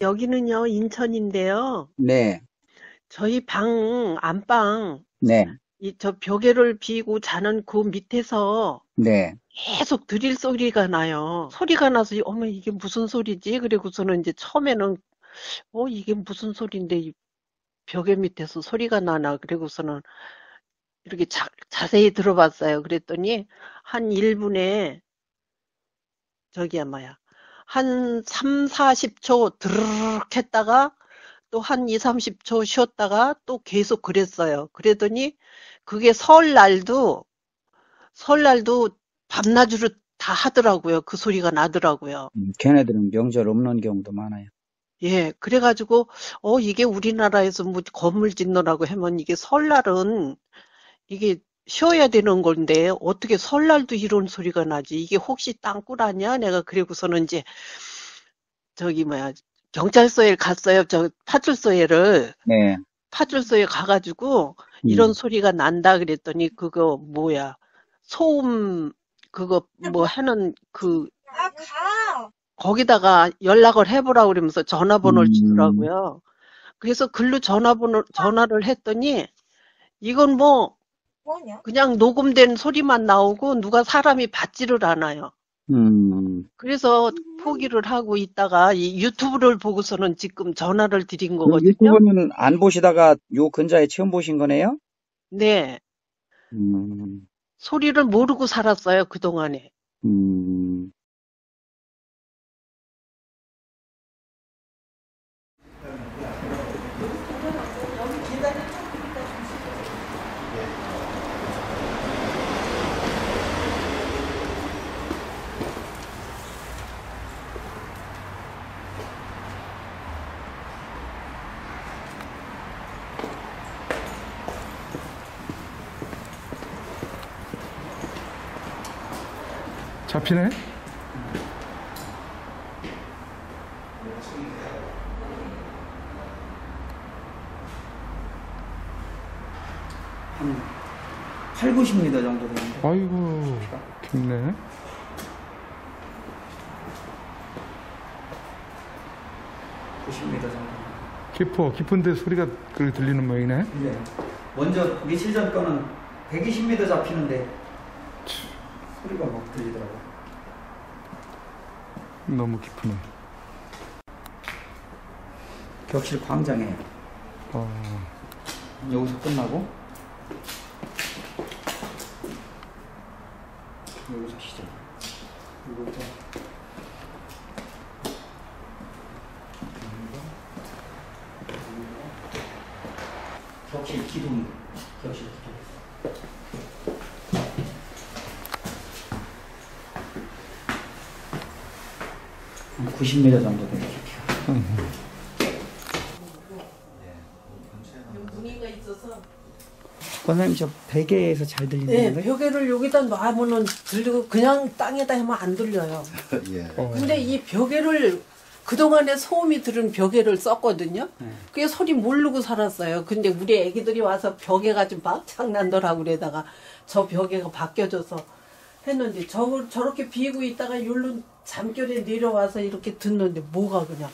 여기는요, 인천인데요. 네, 저희 방, 안방, 네, 이, 저 벽에를 비고 자는 그 밑에서 네. 계속 드릴 소리가 나요. 소리가 나서, 어머, 이게 무슨 소리지? 그리고서는 이제 처음에는, 어, 이게 무슨 소리인데, 이 벽에 밑에서 소리가 나나. 그리고서는 이렇게 자, 자세히 들어봤어요. 그랬더니, 한 1분에, 저기야, 뭐야. 한 3, 40초 드르륵 했다가, 또 한 2, 30초 쉬었다가 또 계속 그랬어요. 그랬더니 그게 설날도 설날도 밤낮으로 다 하더라고요. 그 소리가 나더라고요. 음, 걔네들은 명절 없는 경우도 많아요. 예, 그래가지고 어 이게 우리나라에서 뭐 건물 짓노라고 하면 이게 설날은 이게 쉬어야 되는 건데 어떻게 설날도 이런 소리가 나지? 이게 혹시 땅굴 아니야? 내가 그리고서는 이제 저기 뭐야 경찰서에 갔어요. 저 파출소에를 네, 파출소에 가가지고 음, 이런 소리가 난다 그랬더니 그거 뭐야 소음 그거 뭐 하는 그. 거기다가 연락을 해보라 그러면서 전화번호를 음, 주더라고요. 그래서 글로 전화번호 전화를 했더니 이건 뭐 뭐냐? 그냥 녹음된 소리만 나오고 누가 사람이 받지를 않아요. 음. 그래서 포기를 하고 있다가 이 유튜브를 보고서는 지금 전화를 드린 거거든요. 유튜브는 안 보시다가 요 근자에 처음 보신 거네요? 네. 음, 소리를 모르고 살았어요, 그동안에. 음. 잡히네? 한 8, 90m 정도 되는데. 아이고, 깊네. 깊어. 깊은데 소리가 들리는 모양이네. 네. 먼저 며칠 전 거는 120m 잡히는데 소리가 막 들리더라고요. 너무 깊으네. 격실 광장에. 어, 여기서 끝나고. 여기서 시작. 이거부터. 격실 기둥. 격실 기둥. 한 90m 정도 되는 깊이가. 무늬가 있어서. 권사님 저 베개에서 잘 들리는 네? 벽에를 여기다 놔면은 들리고 그냥 땅에다 하면 안 들려요. 예. 어. 근데 이 벽에를 그동안에 소음이 들은 벽에를 썼거든요. 네. 그게 소리 모르고 살았어요. 근데 우리 애기들이 와서 벽에가 좀 막 장난더라고 그래다가 저 벽에가 바뀌어져서 했는데 저, 저렇게 비고 있다가 율로 잠결에 내려와서 이렇게 듣는데 뭐가 그냥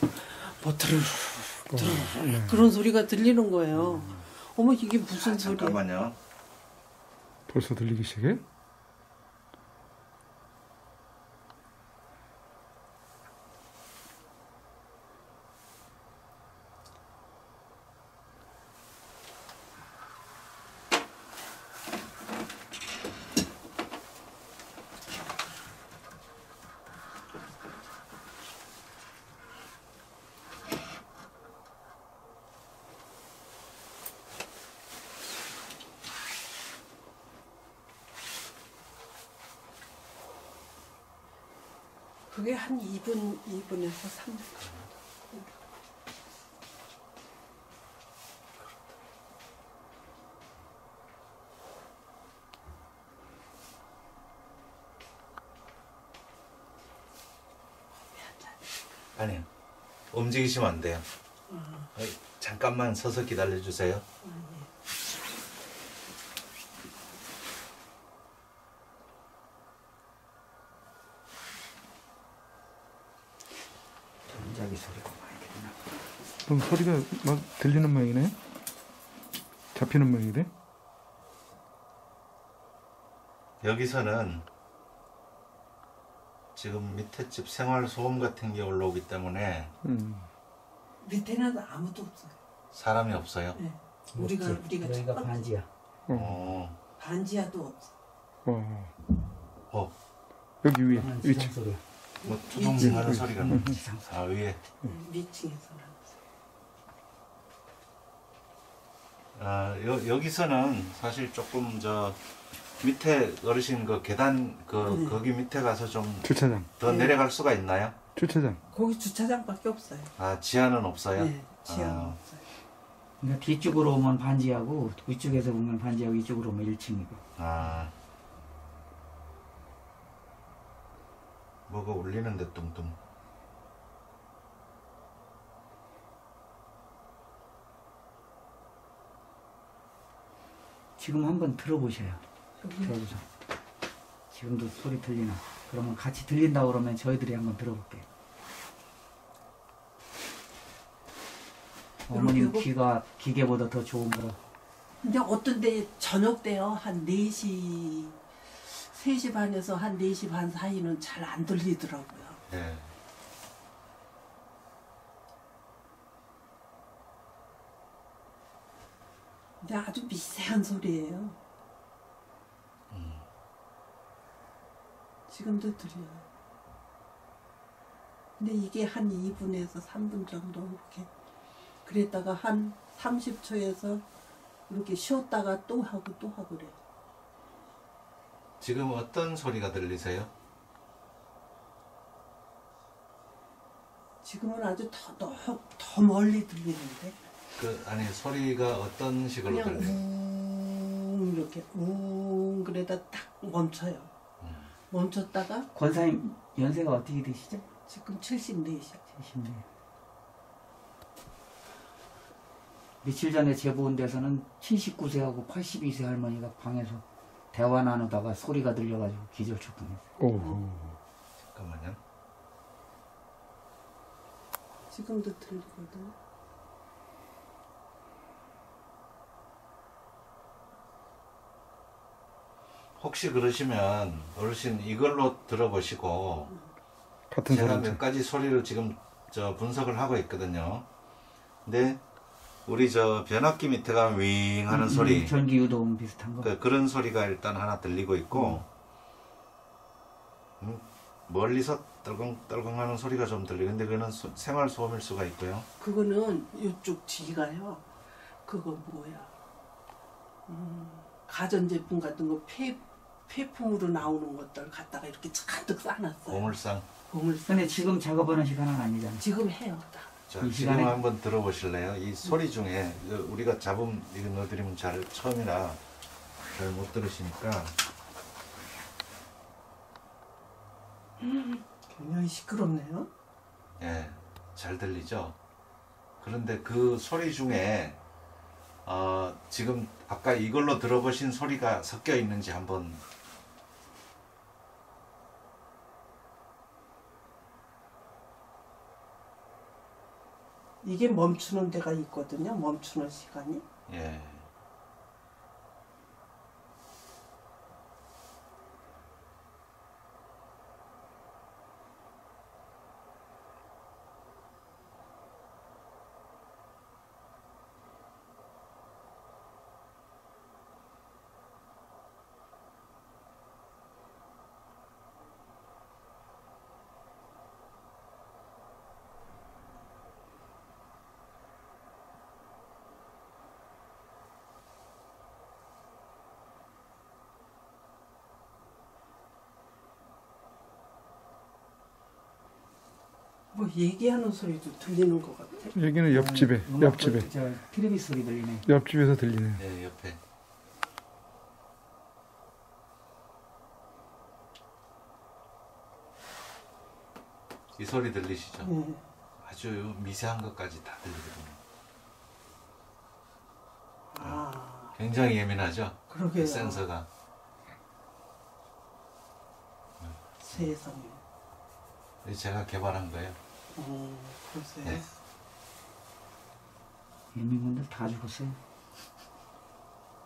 뭐 드르르 드르르 그런 소리가 들리는 거예요. 어머 이게 무슨 소리야? 잠깐만요. 벌써 들리기 시작해? 그게 한 2분, 2분에서 3분. 아니요. 움직이시면 안 돼요. 어이, 잠깐만 서서 기다려 주세요. 전자기 소리가 많이 들리나 그럼 소리가 막 들리는 모양이네? 잡히는 모양이래? 여기서는 지금 밑에 집 생활 소음 같은 게 올라오기 때문에 음. 밑에는 아무도 없어요. 사람이 없어요. 네. 우리가 우리가 첫 여기가 번째 반지야. 어. 반지하도 없어. 어. 어. 여기 위에 그냥 위치. 지상 소리야. 뭐 투둥 하는 소리가 나. 아 위에. 위층에서는 없어요. 아 여, 여기서는 사실 조금 저 밑에 어르신 그 계단 그 네. 거기 밑에 가서 좀더 주차장. 네. 내려갈 수가 있나요? 주차장. 거기 주차장밖에 없어요. 아 지하는 없어요. 네, 지하는 아. 없어요. 그러니까 뒤쪽으로 오면 반지하고 위쪽에서 보면 반지하고 이쪽으로 오면 1층이고. 아. 뭐가 울리는데 뚱뚱. 지금 한번 들어보셔요. 여기 저기서. 지금도 소리 들리나? 그러면 같이 들린다 그러면 저희들이 한번 들어볼게요. 어머님 귀가 기계보다 더 좋은 거라. 근데 어떤 데 저녁 때요 한 4시 3시 반에서 한 4시 반 사이는 잘 안 들리더라고요. 네. 근데 아주 미세한 소리예요. 지금도 들려요. 근데 이게 한 2분에서 3분 정도 이렇게 그랬다가 한 30초에서 이렇게 쉬었다가 또 하고 또 하고 그래요. 지금 어떤 소리가 들리세요? 지금은 아주 더, 더, 더 멀리 들리는데 그 아니 소리가 어떤 식으로 그냥 들려요? 웅 이렇게 웅 그러다 딱 멈춰요. 멈췄다가 권사님 연세가 어떻게 되시죠? 지금 74시죠. 70대. 며칠 전에 제보 온 데서는 79세하고 82세 할머니가 방에서 대화 나누다가 소리가 들려가지고 기절 초풍했어요. 오. 잠깐만요. 지금도 들리거든. 혹시 그러시면 어르신 이걸로 들어보시고 같은 제가 사람들. 몇 가지 소리를 지금 저 분석을 하고 있거든요. 근데 우리 저 변압기 밑에 가면 윙 하는 소리 음, 전기 유도음 비슷한 거. 그, 그런 소리가 일단 하나 들리고 있고 음, 멀리서 떨컹떨컹 하는 소리가 좀 들리고 근데 그거는 소- 생활 소음일 수가 있고요. 그거는 이쪽 뒤가요. 그거 뭐야? 음, 가전제품 같은 거 폐, 폐품으로 나오는 것들 갖다가 이렇게 잔뜩 싸놨어요. 보물상. 보물 근데 지금 작업하는 시간은 아니잖아. 지금 해요. 다. 자, 이 지금 시간에- 한번 들어보실래요? 이 소리 중에 저 우리가 잡음 이거 넣어드리면 잘 처음이라 잘 못 들으시니까 굉장히 시끄럽네요. 예, 잘 들리죠? 그런데 그 소리 중에 어, 지금 아까 이걸로 들어보신 소리가 섞여 있는지 한번 이게 멈추는 데가 있거든요. 멈추는 시간이. 예. 뭐 얘기하는 소리도 들리는 것 같아. 여기는 옆집에, 음악 옆집에. 그- 저 테레비 소리 들리네. 옆집에서 들리네. 예, 옆에. 이 소리 들리시죠? 예. 아주 미세한 것까지 다 들리거든요. 아, 굉장히 예민하죠? 그러게요. 센서가. 세상에. 제가 개발한 거예요. 음, 글쎄요. 네. 인민군들 다 죽었어요.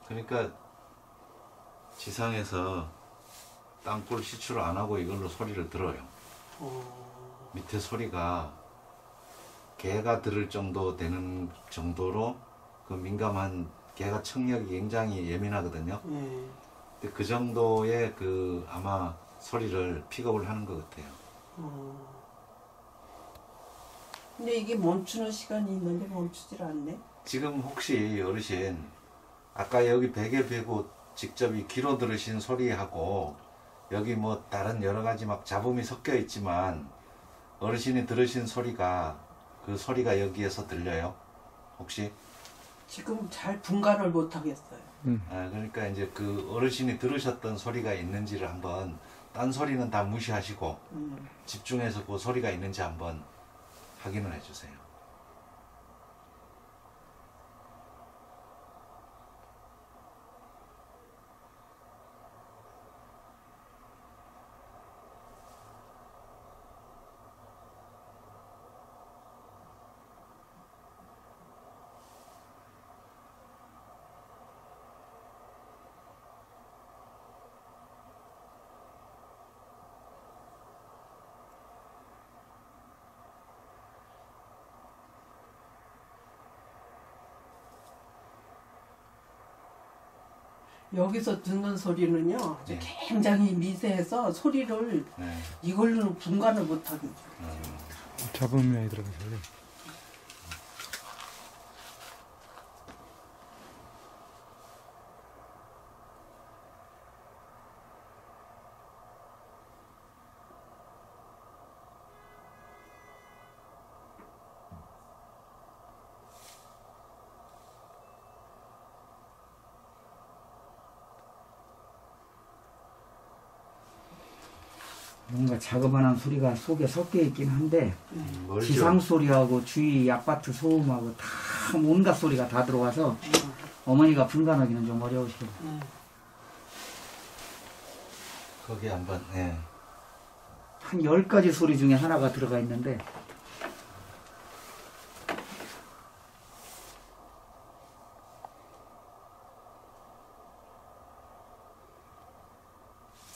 그러니까 지상에서 땅굴 시출 안 하고 이걸로 소리를 들어요. 어, 밑에 소리가 개가 들을 정도 되는 정도로 그 민감한 개가 청력이 굉장히 예민하거든요. 예. 근데 그 정도의 그 아마 소리를 픽업을 하는 것 같아요. 어. 근데 이게 멈추는 시간이 있는데 멈추질 않네. 지금 혹시 어르신 아까 여기 베개 베고 직접 이 귀로 들으신 소리하고 여기 뭐 다른 여러 가지 막 잡음이 섞여 있지만 어르신이 들으신 소리가 그 소리가 여기에서 들려요? 혹시? 지금 잘 분간을 못 하겠어요. 아, 그러니까 이제 그 어르신이 들으셨던 소리가 있는지를 한번 딴 소리는 다 무시하시고 음. 집중해서 그 소리가 있는지 한번 확인을 해주세요. 여기서 듣는 소리는요 네. 굉장히 미세해서 소리를 네. 이걸로는 분간을 못 하겠어요. 음. 많이 들어가서 뭔가 자그마한 소리가 속에 섞여 있긴 한데 음? 지상 소리하고 주위 아파트 소음하고 다 온갖 소리가 다 들어와서 어머니가 분간하기는 좀 어려우시고 음. 거기 한번 예. 한 10가지 소리 중에 하나가 들어가 있는데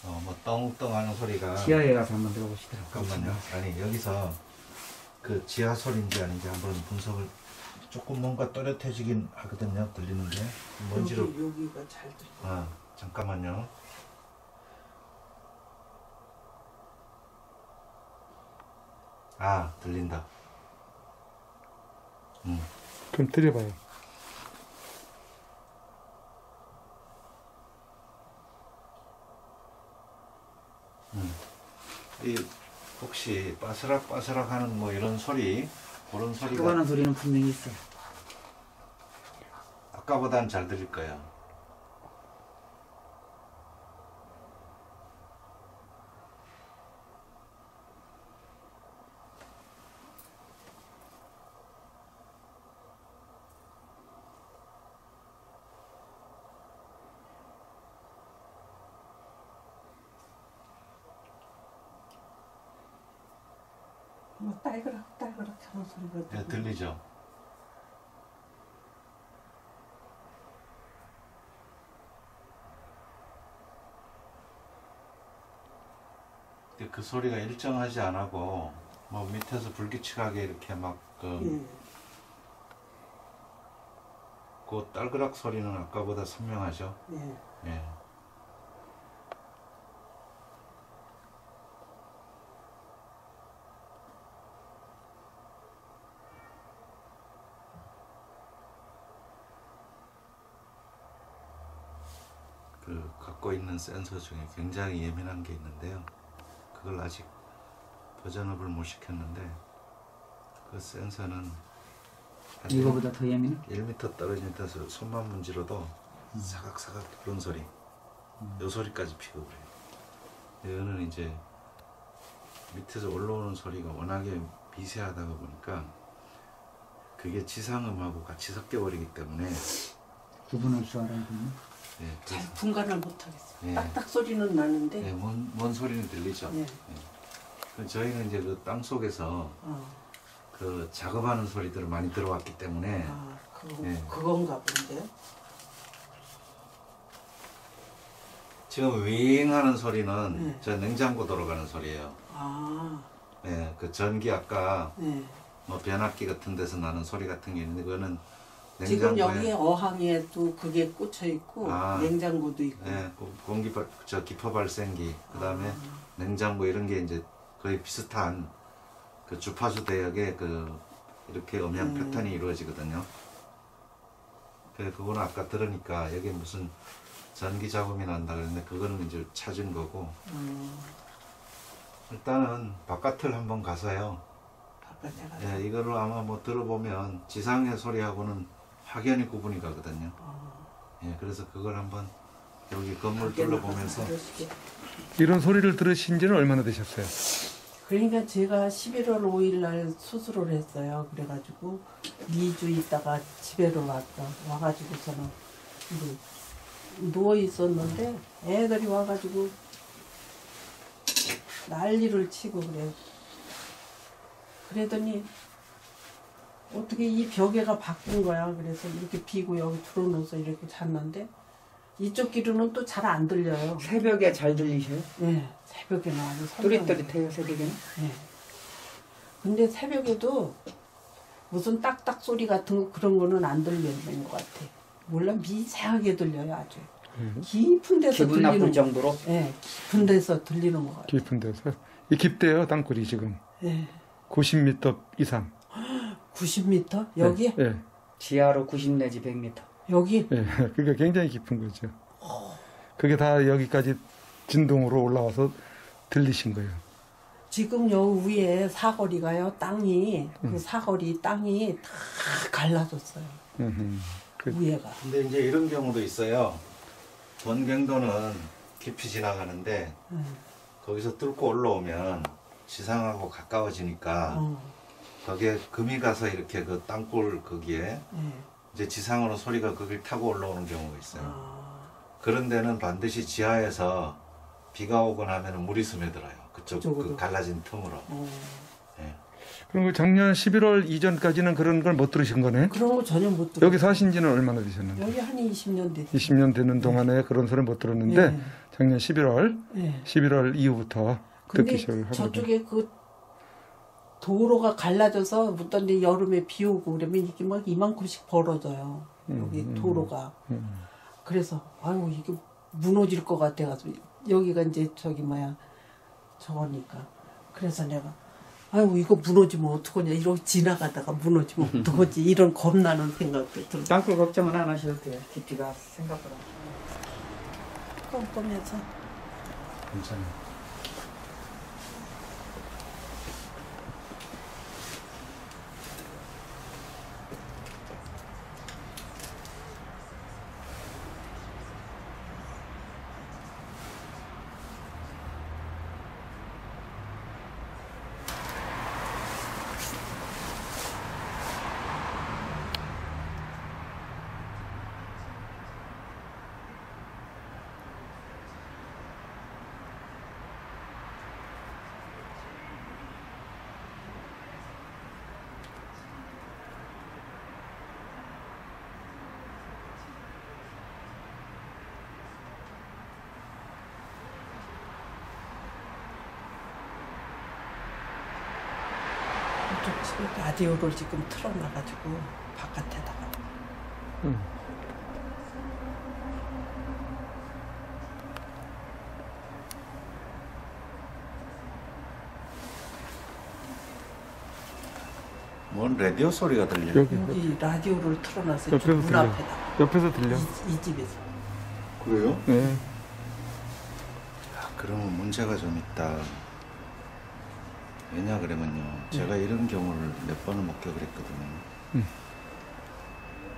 어, 뭐 떵떵 하는 소리가 지하에 가서 한번 들어보시더라고요. 잠깐만요. 아니 여기서 그 지하 소리인지 아닌지 한번 분석을 조금 뭔가 또렷해지긴 하거든요. 들리는 게 먼지로 여기, 여기가 잘 들려. 아 잠깐만요. 아 들린다. 음 그럼 들여봐요. 이 혹시 빠스락 빠스락 하는 뭐 이런 소리 그런 소리가 들어가는 소리는 분명히 있어요. 아까보단 잘 들릴 거예요. 뭐 딸그락 딸그락 하는 소리가 네. 들리죠? 근데 그 소리가 일정하지 않고 뭐 밑에서 불규칙하게 이렇게 막그 예. 그 딸그락 소리는 아까보다 선명하죠. 예. 예. 그 갖고 있는 센서 중에 굉장히 예민한 게 있는데요. 그걸 아직 버전업을 못 시켰는데 그 센서는 한 이거보다 더 예민해? 1m 떨어진 데서 손만 문지러도 사각사각 그런 소리 요 소리까지 픽업을 해요 이거는 이제 밑에서 올라오는 소리가 워낙에 미세하다가 보니까 그게 지상음하고 같이 섞여버리기 때문에 구분할 줄 알아야 되나? 예, 잘 분간을 못 하겠어요. 예. 딱딱 소리는 나는데. 예, 뭔, 뭔 소리는 들리죠 예. 그 저희는 이제 그 땅 속에서 어. 그 작업하는 소리들을 많이 들어왔기 때문에 아, 그거, 네. 그건가 본데요. 지금 윙 하는 소리는 네. 저 냉장고 돌아가는 소리예요. 아, 예, 그 전기 아까 네. 뭐 변압기 같은 데서 나는 소리 같은 게 있는데 그거는 지금 여기에 어항에도 그게 꽂혀 있고 아. 냉장고도 있고. 예, 고- 공기 발, 저 기포 발생기 그다음에 아. 냉장고 이런 게 이제 거의 비슷한 그 주파수 대역의 그 이렇게 음향 음. 패턴이 이루어지거든요. 그래 그거는 아까 들으니까 여기 무슨 전기 작업이 난다 그랬는데 그거는 이제 찾은 거고 음, 일단은 바깥을 한번 가서요. 바깥에 가서. 예, 이거를 아마 뭐 들어보면 지상의 소리하고는 확연히 구분이 가거든요. 예, 그래서 그걸 한번 여기 건물 둘러보면서. 이런 소리를 들으신 지는 얼마나 되셨어요? 그러니까 제가 11월 5일 날 수술을 했어요. 그래가지고 2주 있다가 집에로 왔어. 와가지고서는 누워 있었는데 애들이 와가지고 난리를 치고 그래. 그러더니 어떻게 이 벽에가 바뀐 거야. 그래서 이렇게 비고 여기 들어놓아서 이렇게 잤는데 이쪽 귀로는 또 잘 안 들려요. 새벽에 잘 들리셔요? 네, 새벽에는 아주 선명하게. 또릿또릿해요 새벽에는? 네. 근데 새벽에도 무슨 딱딱 소리 같은 거 그런 거는 안 들리는 것 같아. 몰라 미세하게 들려요 아주. 깊은 데서 기분 들리는 나쁠 거. 정도로? 네, 깊은 데서 들리는 것 같아. 깊은 데서. 이 깊대요, 땅굴이 지금. 네. 90m 이상. 90m 여기 예, 지하로 90 내지 100m. 여기 예. 그러니까 굉장히 깊은 거죠. 그게 다 여기까지 진동으로 올라와서 들리신 거예요. 지금 여 위에 사거리가요 땅이 그 사거리 땅이 다 갈라졌어요 음흠. 그, 위에가. 근데 이제 이런 경우도 있어요. 원경도는 깊이 지나가는데 음. 거기서 뚫고 올라오면 지상하고 가까워지니까 어, 거기에 금이 가서 이렇게 그 땅굴 거기에 네. 이제 지상으로 소리가 거길 타고 올라오는 경우가 있어요. 아, 그런 데는 반드시 지하에서 비가 오거나 하면 물이 스며들어요. 그쪽 그쪽으로. 그 갈라진 틈으로. 어. 예. 그럼 그 작년 11월 이전까지는 그런 걸 못 들으신 거네? 그런 거 전혀 못 들어. 여기 사신 지는 얼마나 되셨는데? 여기 한 20년 됐어요. 20년 되는 동안에 그런 소리 못 들었는데 네. 작년 11월, 네. 11월 이후부터 듣기 시작을 하거든요. 저쪽에 그 도로가 갈라져서 어떤 데 여름에 비 오고 그러면 이게 막 이만큼씩 벌어져요. 여기 음, 음. 도로가. 음. 그래서 아유 이게 무너질 것 같아가지고 여기가 이제 저기 뭐야 저거니까. 그래서 내가 아유 이거 무너지면 어떡하냐 이러고 지나가다가 무너지면 어떡하지 이런 겁나는 생각도 들어. 땅굴 걱정은 안 하셔도 돼요. 깊이가 생각보다. 꼼꼼해서 괜찮아요. 라디오를 지금 틀어놔가지고 바깥에다가 음. 뭔 라디오 소리가 들려요? 여기 여기 라디오를 틀어놔서 옆에서 문 들려. 앞에다 옆에서 들려. 이, 이 집에서 그래요? 네. 아, 그러면 문제가 좀 있다. 왜냐 그러면요. 제가 이런 경우를 몇 번을 목격을 했거든요. 음.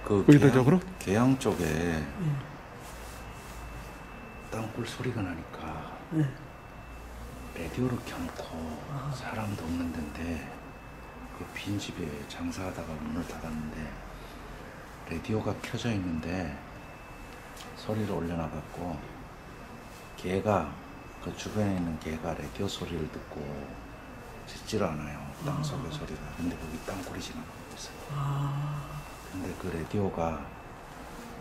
그 의도적으로? 계양, 계양 쪽에 네. 땅굴 소리가 나니까 네. 라디오를 켜놓고 사람도 없는 데인데 그 빈집에 장사하다가 문을 닫았는데 라디오가 켜져 있는데 소리를 올려놔갖고 개가 그 주변에 있는 개가 라디오 소리를 듣고 짖질 않아요 땅 속의 소리가 근데 거기 땅굴이 지나가고 있어요 아, 근데 그 라디오가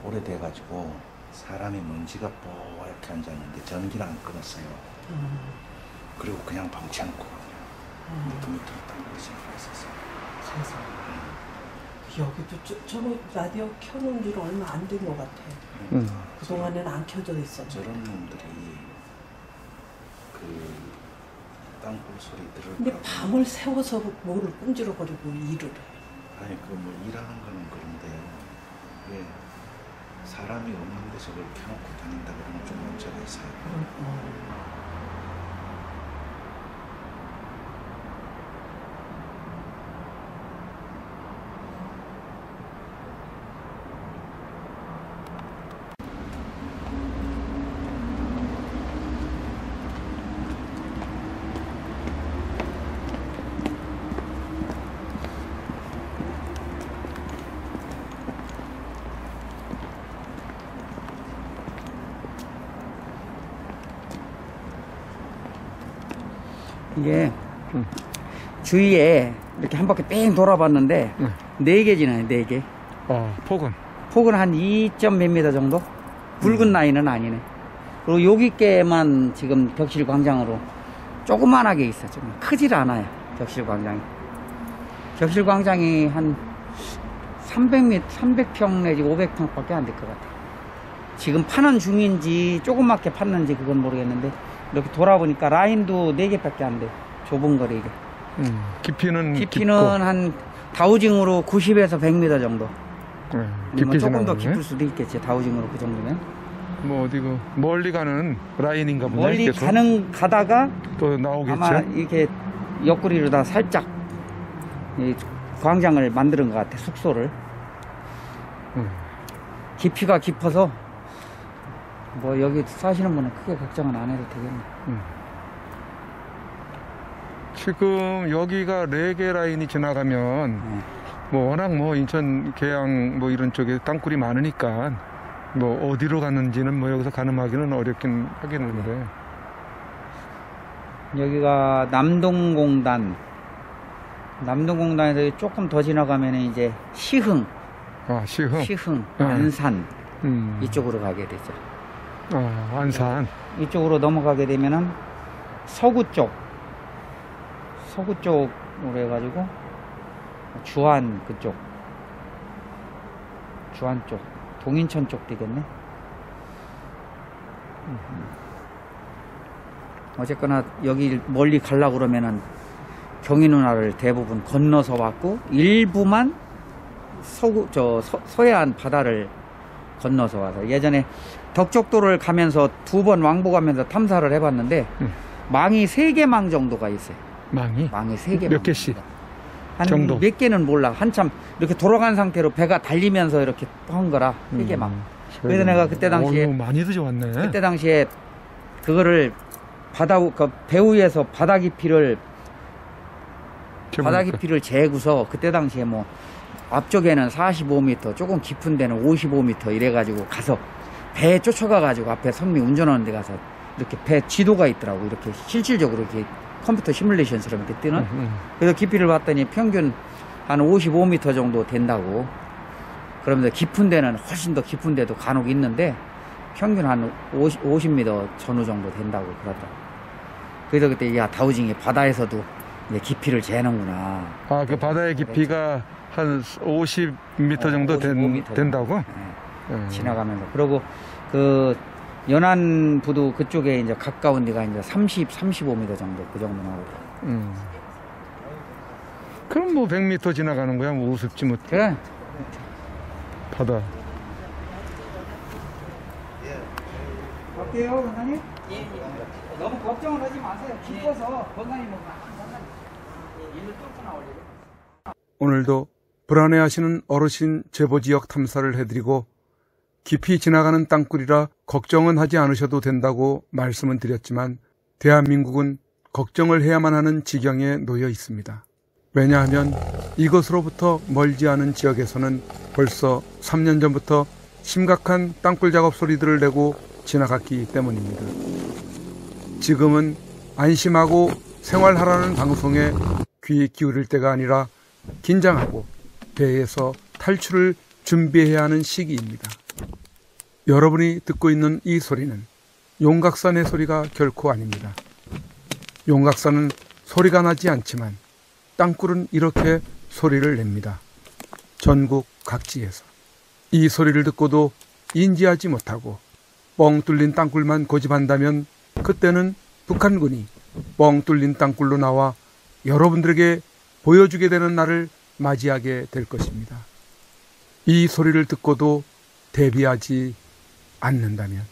오래돼가지고 사람이 먼지가 뽀얗게 앉았는데 전기를 안 끊었어요. 그리고 그냥 방치해놓고 그냥 밑으로 밑으로 땅굴이 지나가 있었어요. 세상에. 여기도 저, 저거 라디오 켜놓은 지는 얼마 안 된 것 같아. 음. 그동안에는 안 켜져 있었죠. 저런 놈들이 그 땅굴 소리 들을 근데 밤을 새워서 뭐를 꿍지러거리고 일을 해. 아니 그 뭐 일하는 거는 그런데 왜 사람이 없는데 저걸 켜놓고 다닌다 그러면 좀 문제가 있어요. 이게 주위에 이렇게 한 바퀴 뺑 돌아봤는데 응. 네개 지나요, 네 개. 어, 폭은. 폭은 한 2점 몇 미터 정도? 굵은 라인은 아니네. 그리고 여기께만 지금 벽실 광장으로 조그만하게 있어. 좀 크질 않아요. 벽실 광장이. 벽실 광장이 한 300m, 300평 내지 500평 밖에 안 될 것 같아. 지금 파는 중인지 조그맣게 팠는지 그건 모르겠는데 이렇게 돌아보니까 라인도 4개밖에 안 돼. 좁은 거리 이게. 음, 깊이는 깊이는 깊고. 한 다우징으로 90에서 100m 정도. 예, 아니면 깊이 조금 더 지나가네. 깊을 수도 있겠지. 다우징으로 그 정도면. 뭐 어디 그 멀리 가는 라인인가 보네. 멀리 계속. 가는 가다가 또 나오겠죠. 아마 이렇게 옆구리로 다 살짝 이 광장을 만드는 것 같아 숙소를 음. 깊이가 깊어서 뭐 여기 사시는 분은 크게 걱정은 안 해도 되겠네. 지금 여기가 레게 라인이 지나가면 네. 뭐 워낙 뭐 인천 계양 뭐 이런 쪽에 땅굴이 많으니까 뭐 어디로 갔는지는 뭐 여기서 가늠하기는 어렵긴 하겠는데. 여기가 남동공단. 남동공단에서 조금 더 지나가면 이제 시흥. 아 시흥. 시흥 네. 안산 음. 이쪽으로 가게 되죠 아, 안산. 이쪽으로 넘어가게 되면은 서구 쪽, 서구 쪽으로 해가지고 주안 그쪽, 주안 쪽, 동인천 쪽 되겠네. 어쨌거나 여기 멀리 가려고 그러면은 경인 누나를 대부분 건너서 왔고 일부만 서구 저 서, 서해안 바다를 건너서 와서 예전에 덕적도를 가면서 두 번 왕복하면서 탐사를 해봤는데 음. 망이 세 개 망 정도가 있어요. 망이 망이 세 개. 몇 개씩? 한 정도? 몇 개는 몰라. 한참 이렇게 돌아간 상태로 배가 달리면서 이렇게 한 거라 세 개 망. 그래서 내가 그때 당시에 오, 많이도 좋았네 그때 당시에 그거를 바다 그 배후에서 바다 깊이를 바다 깊이를 재고서 그때 당시에 뭐 앞쪽에는 45m 조금 깊은 데는 55m 이래가지고 가서 배에 쫓아가가지고 앞에 선미 운전하는 데 가서 이렇게 배 지도가 있더라고. 이렇게 실질적으로 이렇게 컴퓨터 시뮬레이션처럼 이렇게 뜨는? 음, 그래서 깊이를 봤더니 평균 한 55m 정도 된다고. 그러면서 깊은 데는 훨씬 더 깊은 데도 간혹 있는데 평균 한 50, 50m 전후 정도 된다고 그러더라고. 그래서 그때 야 다우징이 바다에서도 이제 깊이를 재는구나. 아, 그 바다의 깊이가 한 50m 정도 어, 된, 55m 된다고? 예. 음. 지나가면서 그리고 그 연안부두 그쪽에 이제 가까운 데가 이제 30, 35m 정도 그 정도 나오더라고. 음. 그럼 뭐 100m 지나가는 거야, 뭐 우습지 못해. 그래. 바다. 어때요, 건사님? 너무 걱정을 하지 마세요. 기뻐서 건사님 뭐 일로 뚫고 나오려고. 오늘도 불안해하시는 어르신 제보 지역 탐사를 해드리고 깊이 지나가는 땅굴이라 걱정은 하지 않으셔도 된다고 말씀은 드렸지만 대한민국은 걱정을 해야만 하는 지경에 놓여 있습니다. 왜냐하면 이것으로부터 멀지 않은 지역에서는 벌써 3년 전부터 심각한 땅굴 작업 소리들을 내고 지나갔기 때문입니다. 지금은 안심하고 생활하라는 방송에 귀 기울일 때가 아니라 긴장하고 배에서 탈출을 준비해야 하는 시기입니다. 여러분이 듣고 있는 이 소리는 용각산의 소리가 결코 아닙니다. 용각산은 소리가 나지 않지만 땅굴은 이렇게 소리를 냅니다. 전국 각지에서. 이 소리를 듣고도 인지하지 못하고 뻥 뚫린 땅굴만 고집한다면 그때는 북한군이 뻥 뚫린 땅굴로 나와 여러분들에게 보여주게 되는 날을 맞이하게 될 것입니다. 이 소리를 듣고도 대비하지 않는다면